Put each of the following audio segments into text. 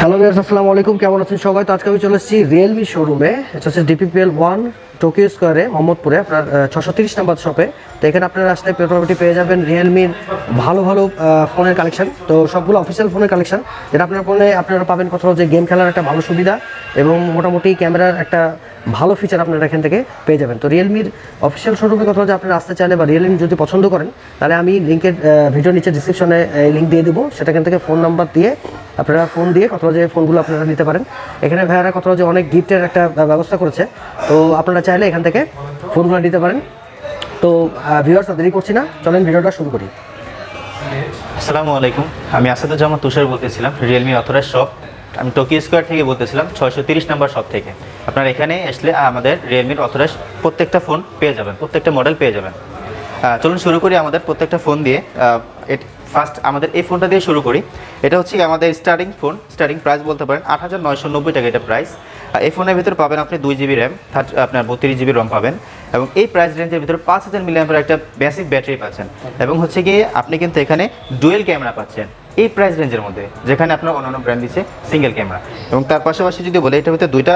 Hello guys আসসালামু আলাইকুম। কেমন আছেন সবাই? তো আজকে আমি চলে এসেছি রিয়েলমি শোরুমে এটা হচ্ছে ডিপিপিএল ওয়ান টোকিও স্কোয়ারে মোহাম্মদপুরে, আপনার ছশো তিরিশ নাম্বার শপে তো এখানে আপনারা আসলে মোটামুটি পেয়ে যাবেন রিয়েলমির ভালো ভালো ফোনের কালেকশন তো সবগুলো অফিসিয়াল ফোনের কালেকশন যেটা আপনার ফোনে আপনারা পাবেন কোথাও যে গেম খেলার একটা ভালো সুবিধা এবং মোটামুটি ক্যামেরার একটা ভালো ফিচার আপনারা এখান থেকে পেয়ে যাবেন। তো রিয়েলমির অফিসিয়াল শোরুমে কোথাও যে আপনারা আসতে চাইলে বা রিয়েলমি যদি পছন্দ করেন, তাহলে আমি লিঙ্কের ভিডিও নিচে ডিসক্রিপশনে লিঙ্ক দিয়ে দেবো। সেটা এখান থেকে ফোন নাম্বার দিয়ে আপনারা ফোন দিয়ে যে ফোনগুলো আপনারা নিতে পারেন। এখানে ভাইয়ারা যে অনেক গিফটের একটা ব্যবস্থা করেছে। তো আপনারা চাইলে এখান থেকে ফোনগুলো নিতে পারেন। তো ভিউয়ার্স দেরি করছি না। চলেন ভিডিওটা শুরু করি। আসসালামু আলাইকুম। আমি আসাদুজ্জামান তুষার বলতেছিলাম রিয়েলমি অথরাইজ শপ আমি টোকিও স্কোয়ার থেকে বলতেছিলাম, ছয়শো তিরিশ নাম্বার শপ থেকে। আপনারা এখানে আসলে আমাদের রিয়েলমির অথরাইজ প্রত্যেকটা ফোন পেয়ে যাবেন, প্রত্যেকটা মডেল পেয়ে যাবেন। চলুন শুরু করি আমাদের প্রত্যেকটা ফোন দিয়ে। ফার্স্ট আমাদের এই ফোনটা দিয়ে শুরু করি। এটা হচ্ছে আমাদের স্টার্টিং ফোন স্টার্টিং প্রাইস বলতে পারেন আট হাজার নয়শো নব্বই টাকা এটা প্রাইস এই ফোনের ভিতরে পাবেন আপনি দুই জিবি র্যাম আপনার বত্রিশ জিবি রম পাবেন। এবং এই প্রাইস রেঞ্জের ভিতরে পাঁচ হাজার মিলিয়ামের একটা বেসিক ব্যাটারি পাচ্ছেন। এবং হচ্ছে গিয়ে আপনি কিন্তু এখানে ডুয়েল ক্যামেরা পাচ্ছেন এই প্রাইস রেঞ্জের মধ্যে, যেখানে আপনার অন্যান্য ব্র্যান্ড দিচ্ছে সিঙ্গেল ক্যামেরা এবং তার পাশাপাশি যদি বলে, এটার ভিতরে দুইটা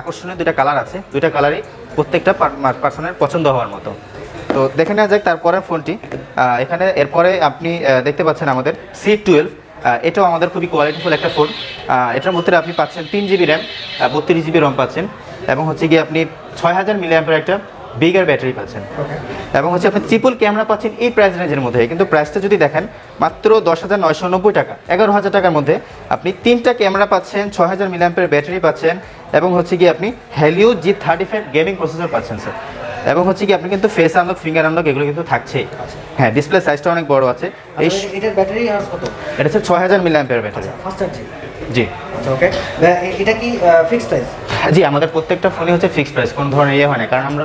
আকর্ষণীয় দুইটা কালার আছে। দুইটা কালারই প্রত্যেকটা পার্সনের পছন্দ হওয়ার মতো। তো দেখে নেওয়া যাক তারপরের ফোনটি। এখানে এরপরে আপনি দেখতে পাচ্ছেন আমাদের সি টুয়েলভ এটাও আমাদের খুবই কোয়ালিটিফুল একটা ফোন এটার মধ্যে আপনি পাচ্ছেন তিন জিবি র্যাম বত্রিশ জিবি রম পাচ্ছেন এবং হচ্ছে গিয়ে আপনি ছয় হাজার মিলিয়ামের একটা বিগার ব্যাটারি পাচ্ছেন। এবং হচ্ছে আপনি ট্রিপল ক্যামেরা পাচ্ছেন এই প্রাইস রেঞ্জের মধ্যে। কিন্তু প্রাইসটা যদি দেখেন মাত্র দশ হাজার নয়শো নব্বই টাকা। এগারো হাজার টাকার মধ্যে আপনি তিনটা ক্যামেরা পাচ্ছেন ছয় হাজার মিলিয়ামের ব্যাটারি পাচ্ছেন এবং হচ্ছে কি আপনি Helio G thirty five gaming processor পাচ্ছেন স্যার এবং হচ্ছে কি আপনি কিন্তু ফেস আনলক ফিঙ্গার আনলক এগুলো কিন্তু থাকছেই হ্যাঁ ডিসপ্লে সাইজটা অনেক বড় আছে। এই এটার ব্যাটারি কত? এটা হচ্ছে ছয় হাজার অ্যাম্পিয়ার ব্যাটারি জি। আচ্ছা ওকে এটা কি ফিক্সড প্রাইস জি আমাদের প্রত্যেকটা ফোনই হচ্ছে ফিক্সড প্রাইস কোনো ধরনের ইয়ে হয় না কারণ আমরা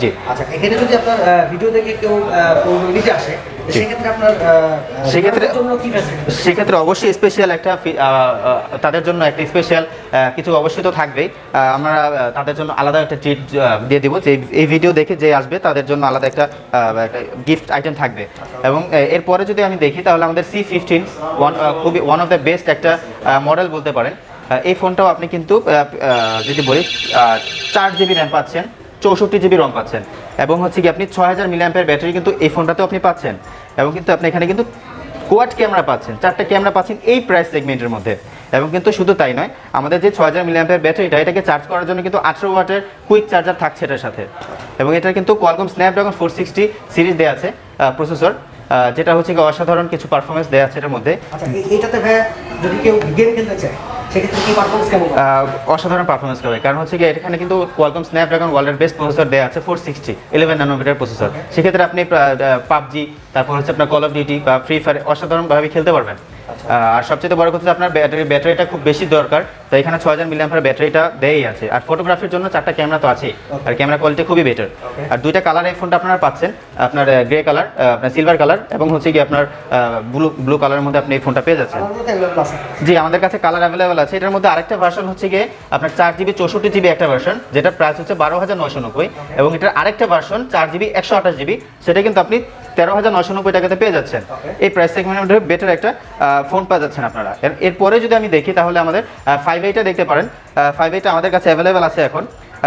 জি। আচ্ছা এখানে যদি আপনার ভিডিও দেখে কেউ নিতে আসে সেক্ষেত্রে অবশ্যই স্পেশাল একটা তাদের জন্য একটা স্পেশাল কিছু অবশ্যই তো থাকবেই। আমরা তাদের জন্য আলাদা একটা ট্রিট দিয়ে দিব যে এই ভিডিও দেখে যে আসবে তাদের জন্য আলাদা একটা গিফট আইটেম থাকবে। এবং এরপরে যদি আমি দেখি তাহলে আমাদের সি ফিফটিন ওয়ান খুবই ওয়ান অফ দ্য বেস্ট একটা মডেল বলতে পারেন। এই ফোনটাও আপনি কিন্তু যদি বলি চার জিবি র্যাম পাচ্ছেন। চৌষট্টি জিবি রম পাচ্ছেন। এবং হচ্ছে কি আপনি ছয় হাজার মিলিয়াম্পের ব্যাটারি কিন্তু এই ফোনটাতেও আপনি পাচ্ছেন। এবং কিন্তু আপনি এখানে কিন্তু কোয়াড ক্যামেরা পাচ্ছেন। চারটা ক্যামেরা পাচ্ছেন এই প্রাইস সেগমেন্টের মধ্যে। এবং কিন্তু শুধু তাই নয়, আমাদের যে ছয় হাজার মিলিয়াম্পের ব্যাটারিটা, এটাকে চার্জ করার জন্য কিন্তু আঠেরো ওয়াটের কুইক চার্জার থাকছে এটার সাথে। এবং এটা কিন্তু Qualcomm Snapdragon four sixty series দেওয়া আছে প্রসেসর যেটা হচ্ছে অসাধারণ কিছু পারফরমেন্স দেওয়া আছে এটার মধ্যে। আচ্ছা এটাতে ভাইয়া যদি কেউ গেম খেলতে চায় পারফরমেন্স হবে? অসাধারণ পারফরমেন্স করবে। কারণ হচ্ছে কি এখানে কিন্তু কোয়ালকম স্ন্যাপড্রাগন ওয়ার্ল্ডের বেস্ট প্রসেসর দেওয়া আছে four sixty eleven nanometer processor সেক্ষেত্রে আপনি পাবজি তারপর হচ্ছে আপনার কল অফ ডিউটি বা ফ্রি ফায়ার অসাধারণভাবে খেলতে পারবেন। আর সবচেয়ে বড় কথা আপনার ব্যাটারি ব্যাটারিটা খুব বেশি দরকার। তো এখানে ছয় হাজার মিলিয়ামের ব্যাটারিটা দেয়ই আছে। আর ফটোগ্রাফির জন্য চারটা ক্যামেরা তো আছেই। আর ক্যামেরা কোয়ালিটি খুবই বেটার আর দুইটা কালার এই ফোনটা আপনারা পাচ্ছেন। আপনার গ্রে কালার আপনার সিলভার কালার এবং হচ্ছে কি আপনার ব্লু ব্লু কালারের মধ্যে আপনি এই ফোনটা পেয়ে যাচ্ছেন। আছে। জি আমাদের কাছে কালার অ্যাভেলেবেল আছে। এটার মধ্যে আরেকটা ভার্সন হচ্ছে গিয়ে আপনার চার জিবি চৌষট্টি জিবি একটা ভার্সন যেটা প্রাইস হচ্ছে বারো হাজার নয়শো নব্বই। এবং এটার আরেকটা ভার্সন চার জিবি একশো আঠাশ জিবি সেটা কিন্তু আপনি তেরো হাজার নয়শো নব্বই টাকাতে পেয়ে যাচ্ছেন। এই প্রাইস সেগমেন্টের মধ্যে বেটার একটা ফোন পেয়ে যাচ্ছেন আপনারা। এরপরে যদি আমি দেখি তাহলে আমাদের ফাইভ এইটা দেখতে পারেন। ফাইভ এইটা আমাদের কাছে অ্যাভেলেবেল আছে এখন।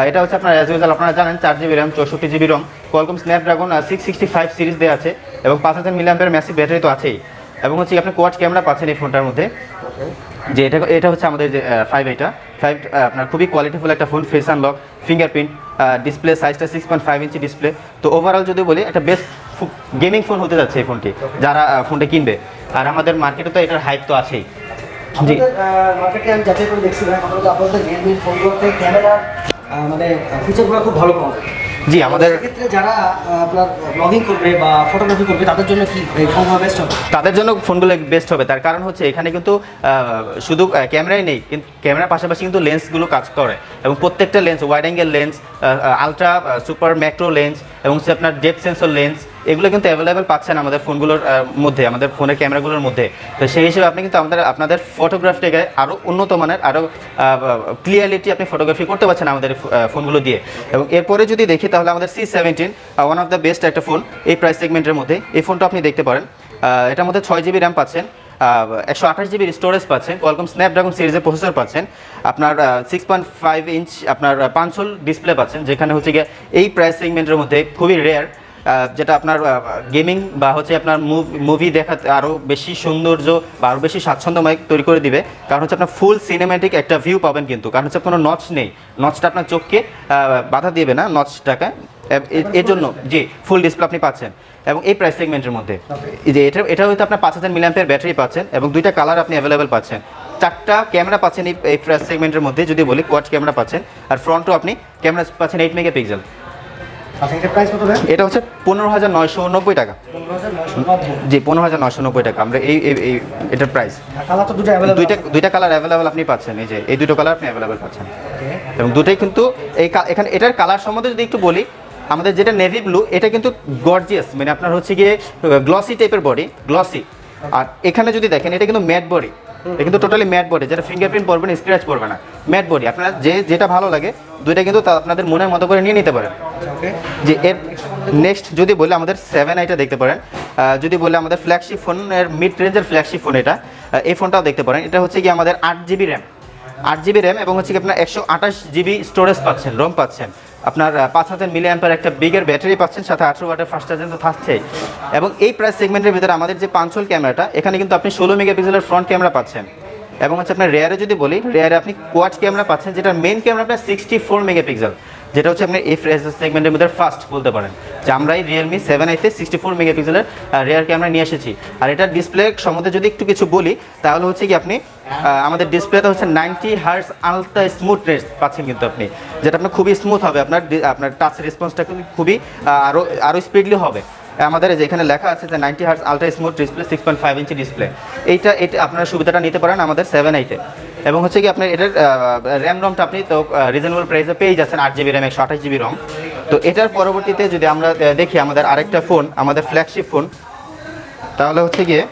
এটা হচ্ছে আপনার অ্যাজ ইউজাল আপনারা জানেন চার জিবি র্যাম চৌষট্টি GB ROM Qualcomm Snapdragon six sixty five series দেওয়া আছে এবং পাঁচ হাজার মিলিয়াম্পের ম্যাসিভ ব্যাটারি তো আছেই। এবং হচ্ছে আপনি কোয়াড ক্যামেরা পাচ্ছেন এই ফোনটার মধ্যে। যে এটা এটা হচ্ছে আমাদের যে ফাইভ এইটা ফাইভ আপনার খুবই কোয়ালিটিফুল একটা phone face unlock fingerprint display সাইজটা six point five inch display তো ওভারঅল যদি বলি একটা বেস্ট গেমিং ফোন হতে যাচ্ছে এই ফোনটি যারা ফোনটা কিনবে। আর আমাদের মার্কেটে তো এটার হাইপ তো আছেই। জি। মার্কেটে আমি যাচাই করে দেখছি ক্যামেরার মানে ফিচারগুলো খুব ভালো পাওয়া জি আমাদের ক্ষেত্রে যারা আপনার ব্লগিং করবে বা ফটোগ্রাফি করবে তাদের জন্য কি ফোনগুলো বেস্ট হবে? তাদের জন্য ফোনগুলো বেস্ট হবে। তার কারণ হচ্ছে এখানে কিন্তু শুধু ক্যামেরাই নেই কিন্তু ক্যামেরার পাশাপাশি কিন্তু লেন্সগুলো কাজ করে। এবং প্রত্যেকটা lens wide angle lens ultra super macro lens এবং হচ্ছে আপনার ডেপ সেন্সর লেন্স এগুলো কিন্তু অ্যাভেলেবেল পাচ্ছেন আমাদের ফোনগুলোর মধ্যে, আমাদের ফোনের ক্যামেরাগুলোর মধ্যে। তো সেই হিসেবে আপনি কিন্তু আমাদের, আপনাদের ফটোগ্রাফিটাকে আরও উন্নত মানের আরও ক্লিয়ারিটি আপনি ফটোগ্রাফি করতে পারছেন আমাদের ফোনগুলো দিয়ে। এবং এরপরে যদি দেখি তাহলে আমাদের C seventeen one of the best একটা ফোন এই প্রাইস সেগমেন্টের মধ্যে। এই ফোনটা আপনি দেখতে পারেন। এটার মধ্যে ছয় জিবি র্যাম পাচ্ছেন। একশো আঠাশ জিবির স্টোরেজ পাচ্ছেন কোয়ালকম স্ন্যাপড্রাগন সিরিজের প্রসেসর পাচ্ছেন। আপনার সিক্স পয়েন্ট ফাইভ ইঞ্চ আপনার পাঁচশোল ডিসপ্লে পাচ্ছেন, যেখানে হচ্ছে গিয়ে এই প্রাইস সেগমেন্টের মধ্যে খুবই রেয়ার যেটা আপনার গেমিং বা হচ্ছে আপনার মুভি দেখাতে আরও বেশি সৌন্দর্য বা আরও বেশি স্বাচ্ছন্দ্যময় তৈরি করে দিবে। কারণ হচ্ছে আপনার ফুল সিনেম্যাটিক একটা ভিউ পাবেন কিন্তু। কারণ হচ্ছে কোনো নচ নেই। নচটা আপনার চোখকে বাধা দিবে না নচটাকে এর জন্য জি ফুল ডিসপ্লে আপনি পাচ্ছেন। এবং এই প্রাইস সেগমেন্টের মধ্যে। এই যে এটা এটা হয়তো আপনার পাঁচ হাজার মিলিয়াম্পের ব্যাটারি পাচ্ছেন এবং দুইটা কালার আপনি অ্যাভেলেবেল পাচ্ছেন। চারটা ক্যামেরা পাচ্ছেন এই এই প্রাইস সেগমেন্টের মধ্যে যদি বলি কোয়াড ক্যামেরা পাচ্ছেন। আর ফ্রন্টও আপনি ক্যামেরা পাচ্ছেন এইট মেগা পিক্সেল এটা হচ্ছে পনেরো হাজার নয়শো নব্বই টাকা। জি পনেরো হাজার নয়শো নব্বই টাকা। আমরা এই এই- এটার প্রাইস দুটো দুইটা দুইটা কালার অ্যাভেলেবেল আপনি পাচ্ছেন। এই যে এই দুটো কালার আপনি অ্যাভেলেবেল পাচ্ছেন। এবং দুটোই কিন্তু এই এখানে এটার কালার সম্বন্ধে যদি একটু বলি আমাদের যেটা নেভি ব্লু এটা কিন্তু গর্জিয়াস মানে আপনার হচ্ছে গিয়ে গ্লসি টাইপের বডি গ্লসি আর এখানে যদি দেখেন এটা কিন্তু ম্যাট বডি এটা কিন্তু টোটালি ম্যাট বডি যেটা ফিঙ্গারপ্রিন্ট পড়বে না স্ক্র্যাচ পড়বে না। ম্যাট বডি আপনারা যে যেটা ভালো লাগে দুইটা কিন্তু তা আপনাদের মনের মতো করে নিয়ে নিতে পারেন। যে এর নেক্সট যদি বলি আমাদের সেভেন আইটা দেখতে পারেন যদি বলি আমাদের ফ্ল্যাগশিপ ফোনের মিড রেঞ্জের ফ্ল্যাগশিপ ফোন এটা এই ফোনটাও দেখতে পারেন। এটা হচ্ছে কি আমাদের আট জিবি র্যাম আট জিবি র্যাম এবং হচ্ছে কি আপনার একশো আঠাশ জিবি স্টোরেজ পাচ্ছেন রোম পাচ্ছেন। আপনার পাঁচ হাজার মিলি অ্যাম্পার একটা বিগের ব্যাটারি পাচ্ছেন, সাথে আঠেরো ওয়াটের ফার্স্ট চার্জিং তো থাকছেই। এবং এই প্রাইস সেগমেন্টের ভিতরে আমাদের যে পাঁচশোল ক্যামেরাটা এখানে কিন্তু আপনি ষোলো মেগাপিক্সেলের ফ্রন্ট ক্যামেরা পাচ্ছেন। এবং হচ্ছে আপনার রেয়ারে যদি বলি রেয়ারে আপনি কোয়াট ক্যামেরা পাচ্ছেন যেটা মেন ক্যামেরা আপনার সিক্সটি ফোর মেগাপিক্সেল যেটা হচ্ছে আপনি এই সেগমেন্টের মধ্যে ফার্স্ট বলতে পারেন। যে আমরা এই রিয়েলমি সেভেন আইতে সিক্সটি ফোর মেগাপিক্সেলের রেয়ার ক্যামেরা নিয়ে এসেছি। আর এটার ডিসপ্লে সম্বন্ধে যদি একটু কিছু বলি, তাহলে হচ্ছে কি আপনি আমাদের ডিসপ্লেটা হচ্ছে নাইনটি হার্স আলট্রা স্মুথনেস পাচ্ছেন কিন্তু আপনি। যেটা আপনার খুবই স্মুথ হবে, আপনার আপনার টাচ রেসপন্সটা খুবই আরও আরও স্পিডলি হবে। আমাদের এই যে এখানে লেখা আছে যে ninety hertz ultra smooth display six point five inch display এইটা, এটা আপনারা সুবিধাটা নিতে পারেন আমাদের সেভেন এইটে এবং হচ্ছে কি আপনার এটার র্যাম রমটা আপনি তো রিজনেবল প্রাইসে পেয়ে যাচ্ছেন আট জিবি র্যাম একশো আঠাশ জিবি রম তো এটার পরবর্তীতে যদি আমরা দেখি আমাদের আরেকটা ফোন আমাদের ফ্ল্যাগশিপ ফোন তাহলে হচ্ছে গিয়ে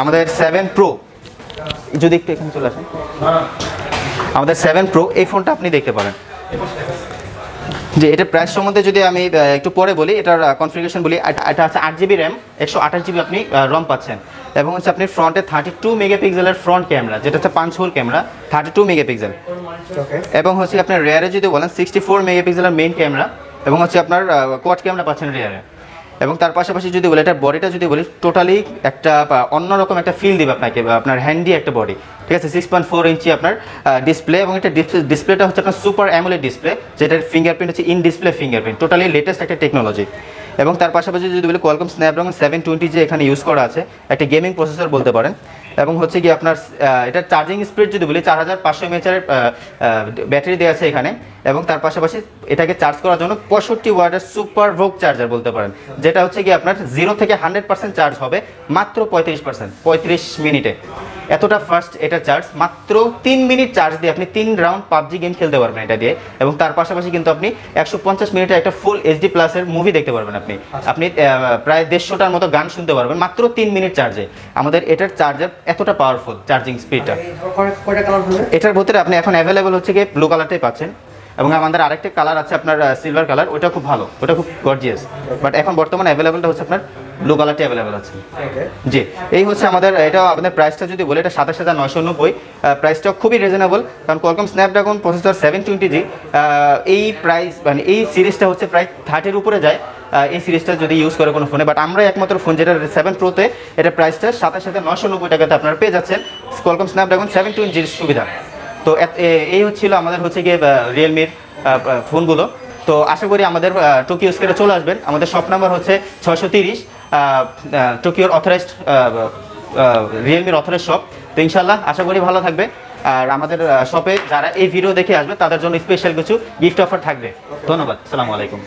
আমাদের সেভেন প্রো যদি একটু এখানে চলে আসেন। আমাদের সেভেন প্রো এই ফোনটা আপনি দেখতে পারেন। যে এটা প্রাইস সম্বন্ধে যদি আমি একটু পরে বলি এটার কনফিগারেশন বলি এটা- আছে হচ্ছে আট জিবি র্যাম একশো আঠাশ জিবি আপনি রম পাচ্ছেন। এবং হচ্ছে আপনি ফ্রন্টে থার্টি টু মেগাপিক্সেলের ফ্রন্ট ক্যামেরা যেটা হচ্ছে পাঁচ hole camera thirty two megapixel এবং হচ্ছে আপনার রেয়ারে যদি বলেন সিক্সটি ফোর মেগাপিক্সেলের মেইন ক্যামেরা এবং হচ্ছে আপনার কোয়াড ক্যামেরা পাচ্ছেন রেয়ারে এবং তার পাশাপাশি যদি বলি এটার বডিটা যদি বলি টোটালি একটা অন্যরকম একটা ফিল দিবে আপনাকে আপনার হ্যান্ডি একটা বডি ঠিক আছে? সিক্স পয়েন্ট ফোর ইঞ্চি আপনার ডিসপ্লে এবং এটা ডিসপ্লেটা হচ্ছে আপনার সুপার অ্যামোলেড ডিসপ্লে যেটার ফিঙ্গারপ্রিন্ট হচ্ছে in display fingerprint totally latest একটা টেকনোলজি এবং তার পাশাপাশি যদি বলি কোয়ালকম স্ন্যাপড্রাগন সেভেন টোয়েন্টি যে এখানে ইউজ করা আছে, একটা গেমিং প্রসেসর বলতে পারেন। এবং হচ্ছে কি আপনার এটা চার্জিং স্পিড যদি বলি, চার হাজার পাঁচশো এমএচের ব্যাটারি দেওয়া আছে এখানে। এবং তার পাশাপাশি এটাকে চার্জ করার জন্য পঁয়ষট্টি ওয়ার্ডের সুপার ভোগ চার্জার বলতে পারেন। যেটা হচ্ছে কি আপনার জিরো থেকে হান্ড্রেড পার্সেন্ট চার্জ হবে মাত্র পঁয়ত্রিশ পার্সেন্ট পঁয়ত্রিশ মিনিটে। এতটা ফাস্ট এটা চার্জ মাত্র তিন মিনিট চার্জ দিয়ে আপনি তিন রাউন্ড পাবজি গেম খেলতে পারবেন এটা দিয়ে। এবং তার পাশাপাশি কিন্তু আপনি একশো পঞ্চাশ মিনিটে একটা ফুল এইচডি প্লাসের মুভি দেখতে পারবেন আপনি। আপনি প্রায় দেড়শোটার মতো গান শুনতে পারবেন মাত্র তিন মিনিট চার্জে আমাদের এটার চার্জার এতটা পাওয়ারফুল চার্জিং স্পিডটা এটার ভিতরে আপনি এখন অ্যাভেলেবল হচ্ছে গিয়ে ব্লু কালারটাই পাচ্ছেন। এবং আমাদের আরেকটা কালার আছে আপনার সিলভার কালার ওটা খুব ভালো ওটা খুব গর্জিয়াস বাট এখন বর্তমানে অ্যাভেলেবলটা হচ্ছে আপনার ব্লু কালারটি অ্যাভেলেবল আছে। জি এই হচ্ছে আমাদের এটা আমাদের প্রাইসটা যদি বলি এটা সাতাশ হাজার নয়শো নব্বই প্রাইসটা খুবই রিজনেবল কারণ Qualcomm Snapdragon processor seven twenty G এই প্রাইস মানে এই সিরিজটা হচ্ছে প্রায় থার্টির উপরে যায় এই সিরিজটা যদি ইউজ করে কোনো ফোনে বাট আমরা একমাত্র ফোন যেটা সেভেন প্রোতে এটা প্রাইসটা সাতাশ হাজার নশো নব্বই টাকাতে আপনারা পেয়ে যাচ্ছেন কোয়ালকম স্ন্যাপড্রাগন সেভেন টোয়েন্টির সুবিধা। তো এই হচ্ছিল আমাদের হচ্ছে গিয়ে রিয়েলমির ফোনগুলো। তো আশা করি আমাদের টোকিও স্কেলে চলে আসবেন। আমাদের শপ নাম্বার হচ্ছে ছশো তিরিশ টোকিওর অথরাইজড রিয়েলমির অথরাইজ শপ তো ইনশাল্লাহ আশা করি ভালো থাকবে। আর আমাদের শপে যারা এই ভিডিও দেখে আসবে, তাদের জন্য স্পেশাল কিছু গিফট অফার থাকবে। ধন্যবাদ। সালামু আলাইকুম।